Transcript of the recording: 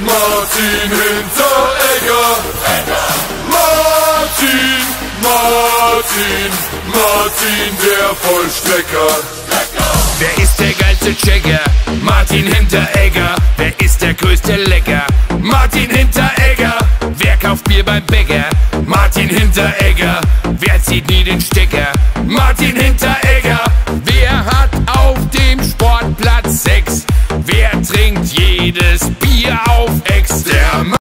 Martin Hinteregger. Martin, Martin, Martin der Vollstrecker. Wer ist der geilste Checker? Martin Hinteregger. Wer ist der größte Lecker? Martin Hinteregger. Wer kauft Bier beim Bäcker? Martin Hinteregger. Wer zieht nie den Stecker? Martin trinkt jedes Bier auf Extrem.